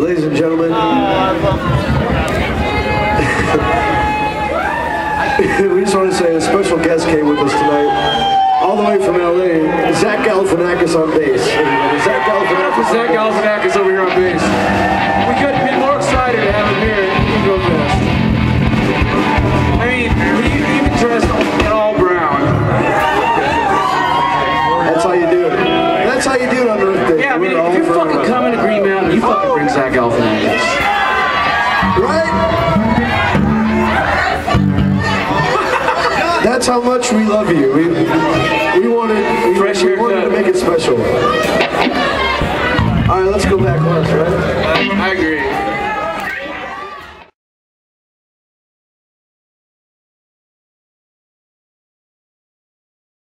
ladies and gentlemen. we just want to say a special guest came with us tonight, all the way from LA, Zach Galifianakis on bass. Zach Galifianakis. Zach Galifianakis over how you do it on Earth Day. Yeah, I mean, if you fucking around. come into Green Mountain, you fucking bring Zach Galifianakis. Right? That's how much we love you. We, we wanted, we, Fresh we wanted to make it special. All right, let's go back once, right?